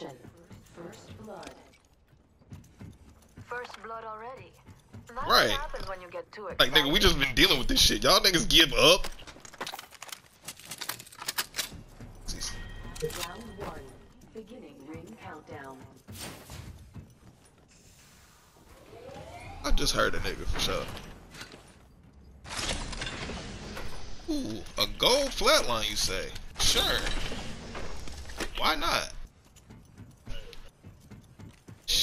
Attention. First blood. First blood already. That's Right. what happens when you get too Like, nigga, we just been dealing with this shit. Y'all niggas give up. Round one. Beginning ring countdown. I just heard a nigga for sure. Ooh, a gold flatline, you say? Sure. Why not?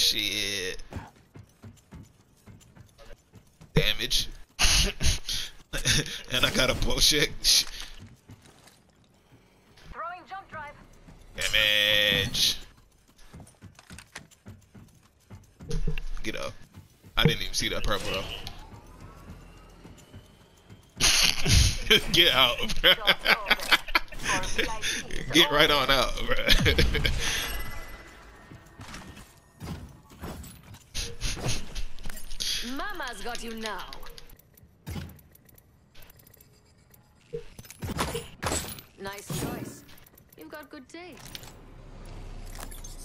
Shit. Damage. and I got a check. Throwing jump drive. Damage. Get up. I didn't even see that purple though. Get out, bro. Get right on out, bro. Mama's you now. Nice choice. You've got good taste.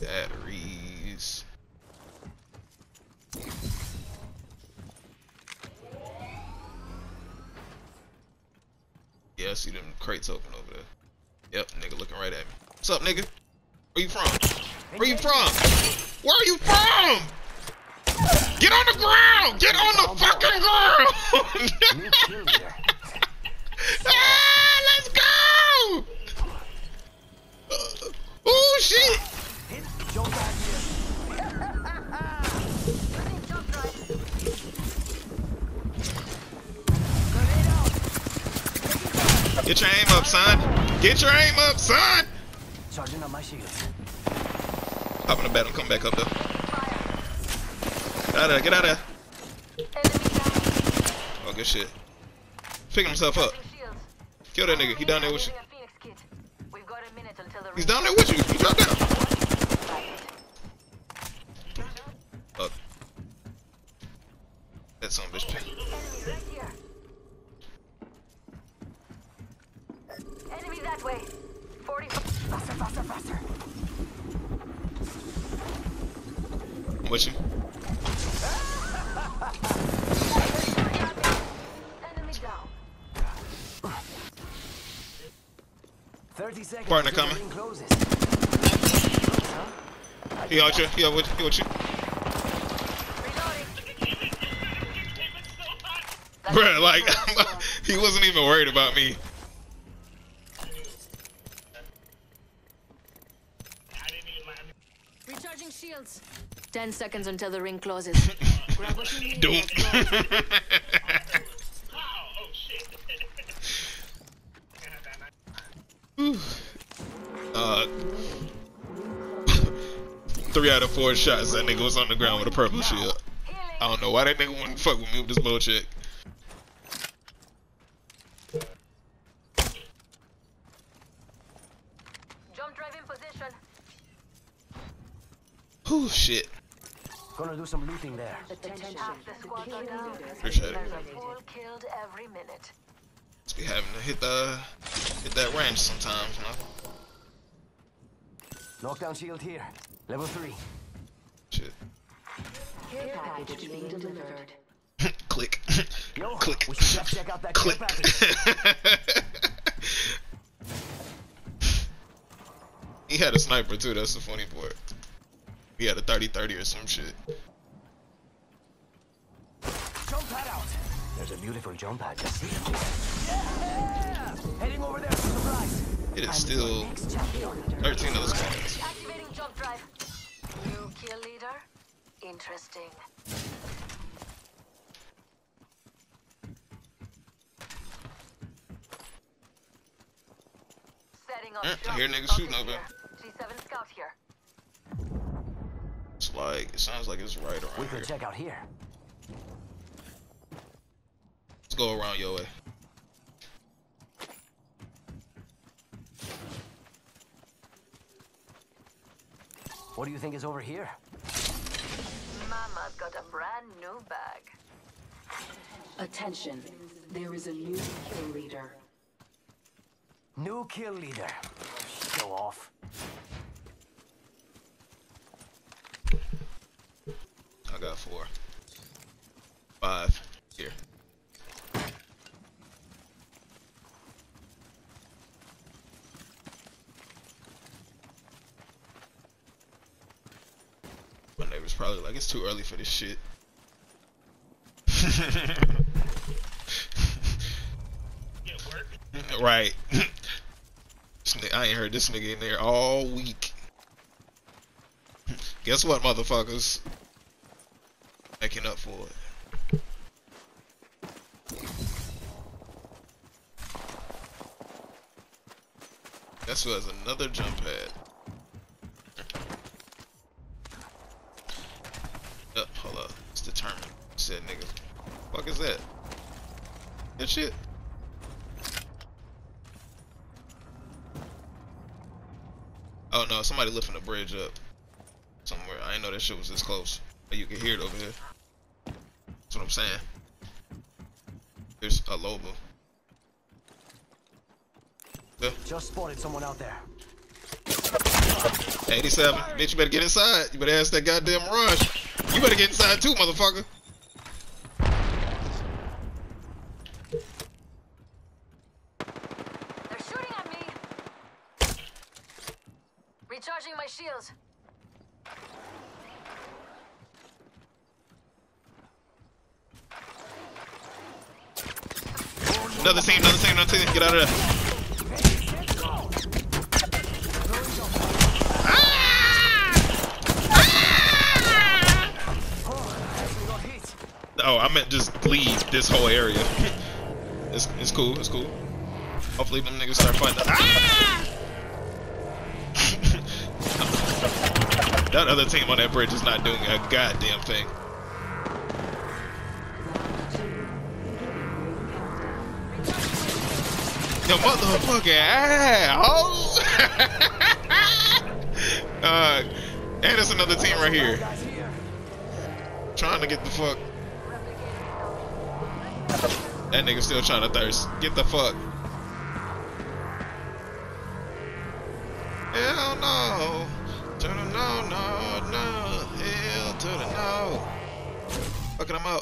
Batteries. Yeah, I see them crates open over there. Yep, nigga looking right at me. What's up, nigga? Where you from? Where you from? Where are you from? Get on the ground! Get on the fucking ground! ah, let's go! Oh shit! Using jump drive. Get your aim up, son. Get your aim up, son. Charging on my shields. Hop in the battle. Come back up though. Get out of there. Get out of there. Oh, good shit. Picking himself up. Kill that nigga. He down there with you. Using a Phoenix kit. We've got a minute until the He's down there with you. He dropped down. Oh. Up. That son of a bitch. Enemy. Enemy that way. 40. Faster, faster, faster. I'm with you. Seconds. Partner coming. He out you. He out with you. He with you. Bruh, like, he wasn't even worried about me. Recharging shields. 10 seconds until the ring closes. Grab what you need. Doom. out of four shots, that nigga was on the ground with a purple shield. I don't know why that nigga wouldn't fuck with me with this bullshit. Jump drive in position. Whew, shit. Gonna do some looting there. Attention. Half the squad are down. Appreciate it. There's a killed every minute. Just be having to hit the hit that range sometimes, you know. Knockdown shield here. Level 3. Shit. Care package being delivered. Click. Yo, Click. we should check out that care Click. package. he had a sniper too, that's the funny part. He had a 30-30 or some shit. Jump pad out. There's a beautiful jump pad just sitting there. Yeah! Heading over there for supplies. It is still 13 of the squads. Interesting. Setting up Mm, I hear niggas shooting Something over here. G7 scout here. It's like, it sounds like it's right We around here. could check out here. Let's go around your way. What do you think is over here? got a brand new bag. Attention, there is a new kill leader. New kill leader. Show off. I got four. Five. Probably like, it's too early for this shit. right. I ain't heard this nigga in there all week. Guess what, motherfuckers? Making up for it. Who has another jump pad? Up, hold up. It's determined. Fuck is that? That shit. Oh no, somebody lifting the bridge up somewhere. I didn't know that shit was this close. But you can hear it over here. That's what I'm saying. There's a Loba. Yeah, Just spotted someone out there. 87. Bitch, you better get inside. You better ask that goddamn rush. You better get inside too, motherfucker. They're shooting at me. Recharging my shields. Another team, another team, another team. Get out of there. We got. Oh, I meant just leave this whole area. it's, it's cool, it's cool. Hopefully them niggas start fighting. Ah! that other team on that bridge is not doing a goddamn thing. Yo, motherfucking ass! uh, and there's another team right here. Trying to get the fuck. That nigga still trying to thirst. Get the fuck. Hell no. To the no, no, no. Hell to the no. Fucking him up.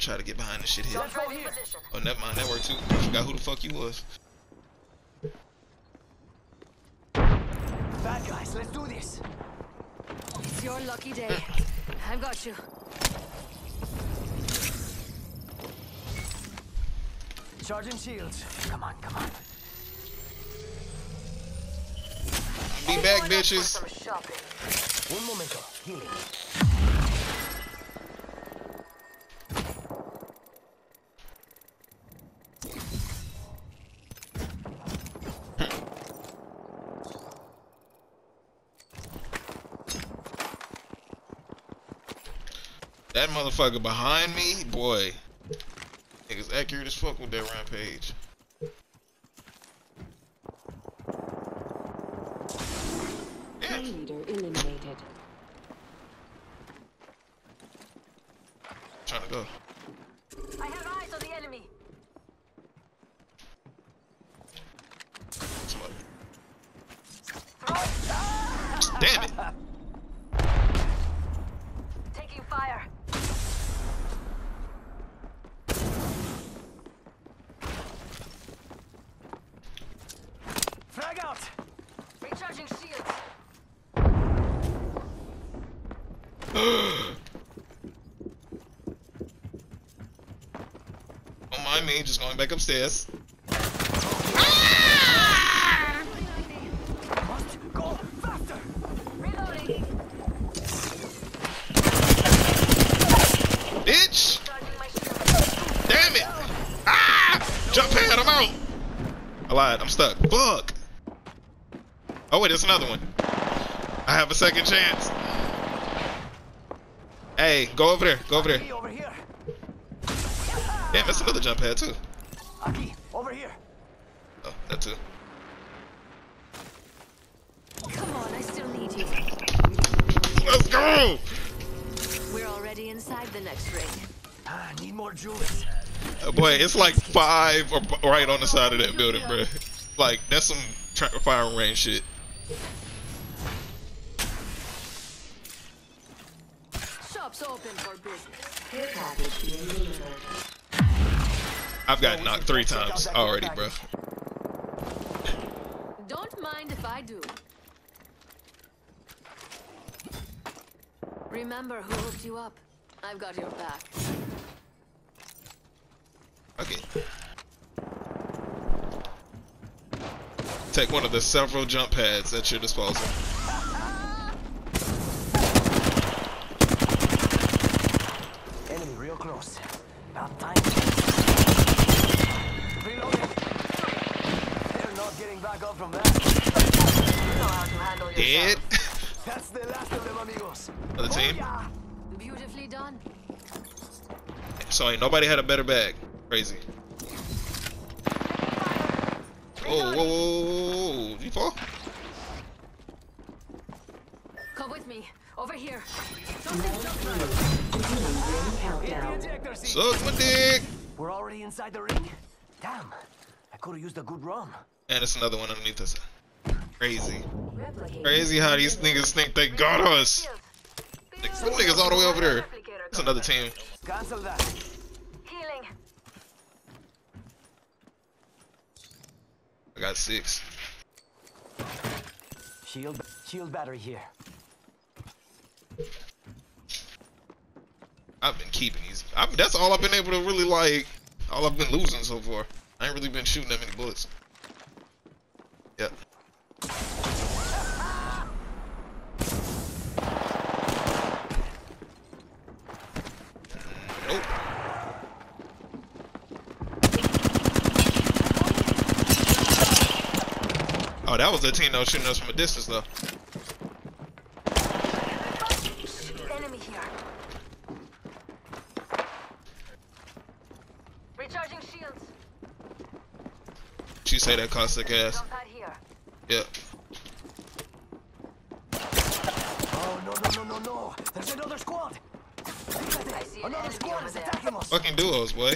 Try to get behind the shit here. Let's go in position. Oh, never mind. That worked too. I forgot who the fuck you was. Bad guys, let's do this. It's your lucky day. I've got you. Charging shields. Come on, come on. Be back, Going out for bitches. some shopping. Momento. Healing. That motherfucker behind me, boy. Niggas accurate as fuck with that rampage. Yeah, leader eliminated. trying to go. I have eyes on the enemy. Somebody. Throw it. Damn it. Taking fire. Frag out. Recharging shields. Just going back upstairs. Bitch! Damn it! Ah! Jump pad, I'm out! I lied, I'm stuck. Fuck! Oh wait, there's another one. I have a second chance. Hey, go over there, go over there. Aki, over. Damn, that's another jump pad too. Aki, over here. Oh, that too. Come on, I still need you. Let's go! We're already inside the next ring. Ah, need more juice. Uh, boy, it's like five or right on the side of that building, bro. Like that's some tra- firing range shit. Shop's open for business. I've got knocked three times already, bro. Don't mind if I do. Remember who hooked you up. I've got your back. Okay. Take one of the several jump pads at your disposal. Enemy real close. About time. Reloading. They're not getting back up from that. You know how to handle Dead. That's the last of them, amigos. Other team. Oh, Booyah! Beautifully done. So ain't nobody had a better bag. Crazy. Oh, whoa, whoa, whoa, whoa, you fall? Come with me. Over here. Beginning ring countdown. Suck my dick. We're already inside the ring. Damn. I could have used a good run. And it's another one underneath us. Crazy. Crazy how these niggas think they got us. Some niggas all the way over there. It's another team. Cancel that. Healing. I got six. Shield, shield battery here. I've been keeping these. I that's all I've been able to really like. All I've been losing so far. I ain't really been shooting that many bullets. Yep. Nope. Oh, that was the team that was shooting us from a distance, though. Enemy here. Recharging shields. She say that Caustic ass. Jump pad. Yep. Oh, no, no, no, no, no. There's another squad. I see an Another squad is attacking us. Fucking duos, boy.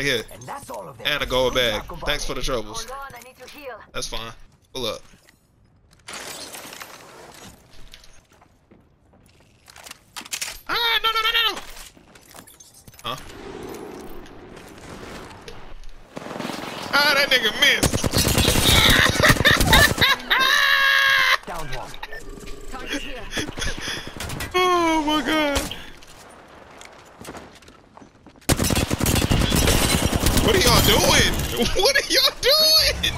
Of here. And that's all of them. And a gold bag. Thanks for the troubles. On, I need to heal. That's fine. Pull up. Ah, no, no, no, no, no. Huh? Ah, that nigga missed. Down one. Oh my god. What are y'all doing? What are y'all doing?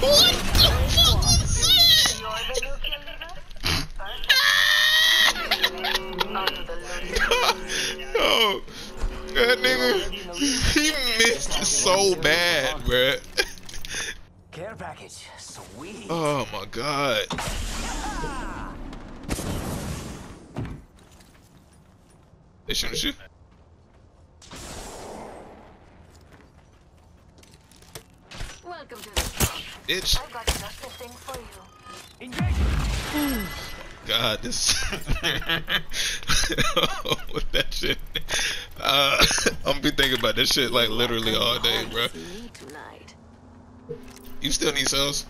What the fuck was that? You're the new kill leader? Out of the loot. Yo, that nigga, he missed so bad, bruh. Care package. Sweet. Oh my god. They shooting at you? Welcome to the club. Bitch. I've got just the thing for you. Engage. God, this. With that shit. Uh, I'm be thinking about this shit like literally all day, bro. See me tonight. You still need cells?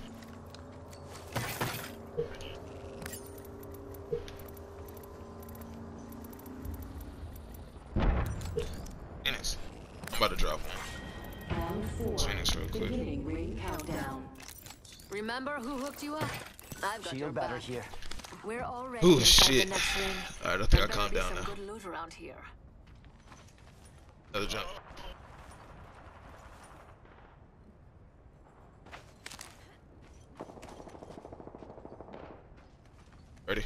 Phoenix. I'm about to drop one. Round four. Phoenix real quick. Beginning ring countdown. Remember who hooked you up? I've got your Shield battery back. here. We're already Ooh, shit. the next ring. Alright, I think There I better calmed down some now. good loot around here. Another jump. Ready?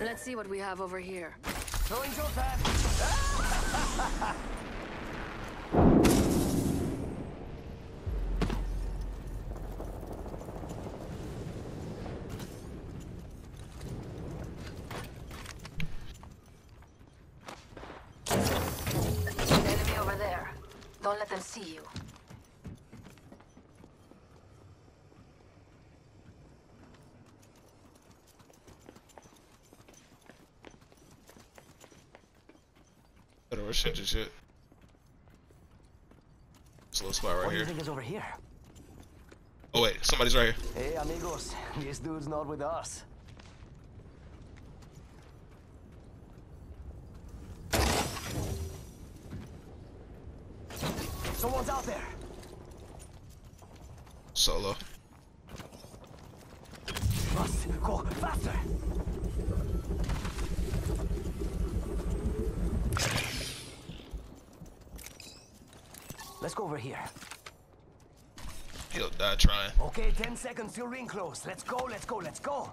Let's see what we have over here. Throwing jump pad. Don't let them see you. Better rush into shit. There's a little spot right what here. Do you think is over here? Oh wait, somebody's right here. Hey amigos, this dude's not with us. Someone's out there. Solo. Must go faster. Let's go over here. He'll die trying. Okay, 10 seconds till ring close. Let's go, let's go, let's go.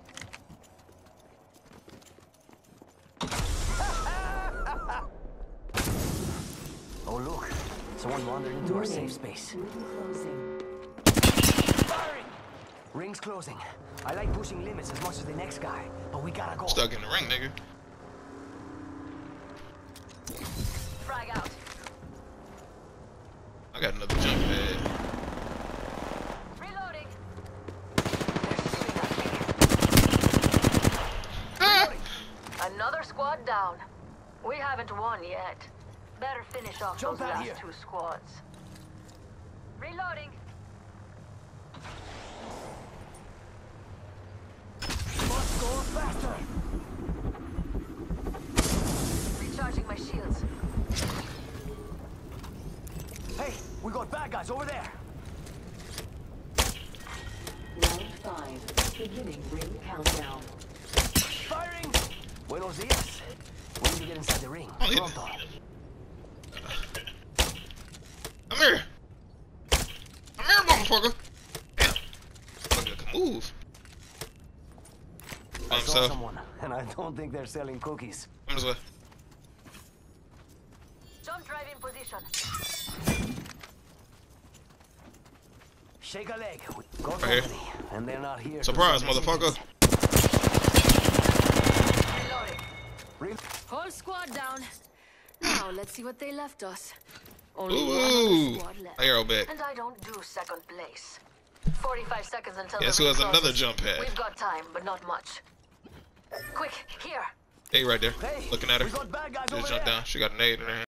oh, look. Someone wandered into our safe space. Closing. Firing! Ring's closing. I like pushing limits as much as the next guy, but we gotta go. Stuck in the ring, nigga. Frag out. I got another jump pad. Reloading. Ah! Another squad down. We haven't won yet. Better finish off Jump those out last here. two squads. Reloading. Must go faster. Recharging my shields. Hey, we got bad guys over there. Round five. Beginning ring countdown. Firing! Buenos dias. We need to get inside the ring. Oh. Pronto. Come here. Come here, motherfucker. Damn. Fucker can move. By I saw himself. someone, and I don't think they're selling cookies. Come this way. Jump drive in position. Shake a leg. We got Right here. and they're not here. Surprise, motherfucker. tickets. Reloading. Re- Whole squad down. Now let's see what they left us. Only one Ooh. other squad left. Arrow back. And I don't do second place. 45 seconds until Guess who has another jump pad? We've got time, but not much. Quick, here. Hey, right there. Hey, Looking at her. we got Just over jumped down. She got a nade in her hand.